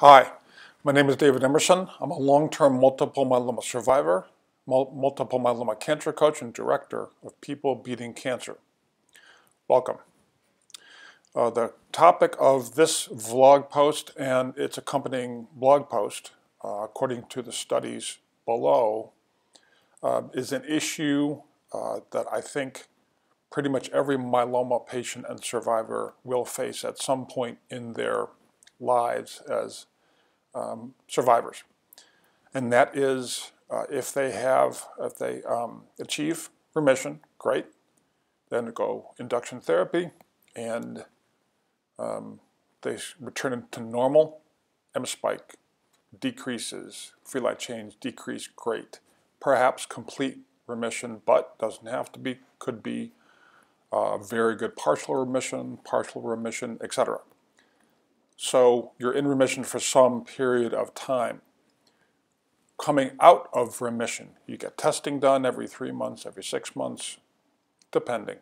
Hi, my name is David Emerson. I'm a long-term multiple myeloma survivor, multiple myeloma cancer coach, and director of People Beating Cancer. Welcome. Uh, the topic of this vlog post and its accompanying blog post, uh, according to the studies below, uh, is an issue uh, that I think pretty much every myeloma patient and survivor will face at some point in their lives as um, survivors. And that is uh, if they have, if they um, achieve remission, great. Then go induction therapy and um, they return to normal. M spike decreases, free light chains decrease, great. Perhaps complete remission, but doesn't have to be, could be uh, very good partial remission, partial remission, etc. So you're in remission for some period of time. Coming out of remission, you get testing done every three months, every six months, depending.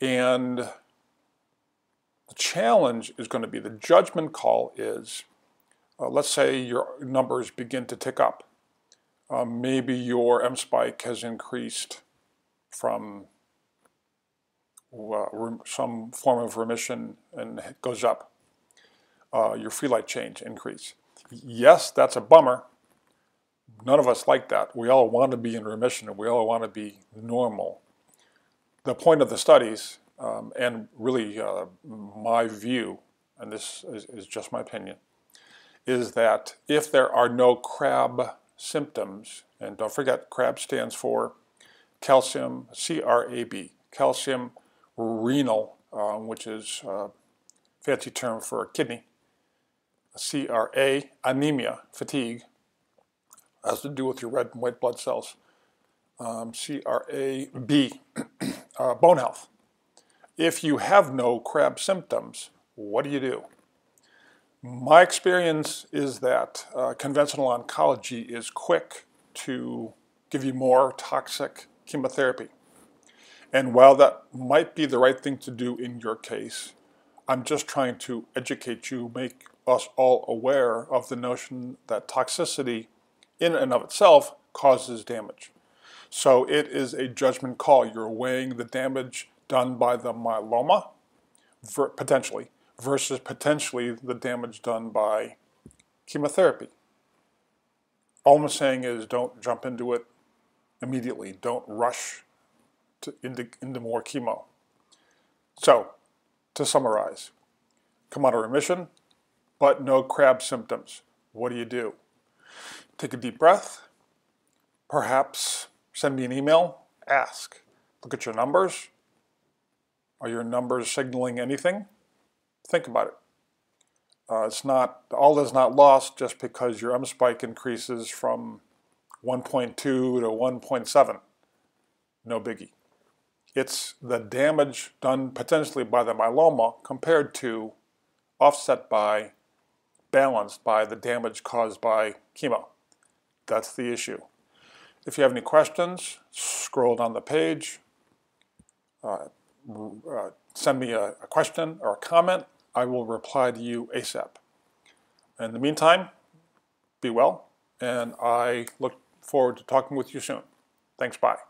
And the challenge is going to be the judgment call is uh, let's say your numbers begin to tick up. Uh, maybe your M spike has increased from uh, some form of remission and goes up uh, your free light chains increase. Yes, that's a bummer. None of us like that. We all want to be in remission and we all want to be normal. The point of the studies, um, and really uh, my view, and this is, is just my opinion, is that if there are no CRAB symptoms, and don't forget CRAB stands for calcium, C-R-A-B, calcium renal, uh, which is a uh, fancy term for a kidney, CRA, anemia, fatigue, has to do with your red and white blood cells. Um, CRAB, uh, bone health. If you have no CRAB symptoms, what do you do? My experience is that uh, conventional oncology is quick to give you more toxic chemotherapy. And while that might be the right thing to do in your case, I'm just trying to educate you, make us all aware of the notion that toxicity in and of itself causes damage. So it is a judgment call. You're weighing the damage done by the myeloma, potentially, versus potentially the damage done by chemotherapy. All I'm saying is don't jump into it immediately. Don't rush to, into, into more chemo. So, to summarize, come out of remission, but no CRAB symptoms. What do you do? Take a deep breath. Perhaps send me an email. Ask. Look at your numbers. Are your numbers signaling anything? Think about it. Uh, it's not all is not lost just because your M spike increases from 1.2 to 1.7. No biggie. It's the damage done potentially by the myeloma compared to offset by balanced by the damage caused by chemo. That's the issue. If you have any questions, scroll down the page, uh, uh, send me a, a question or a comment. I will reply to you ASAP. In the meantime, be well, and I look forward to talking with you soon. Thanks, bye.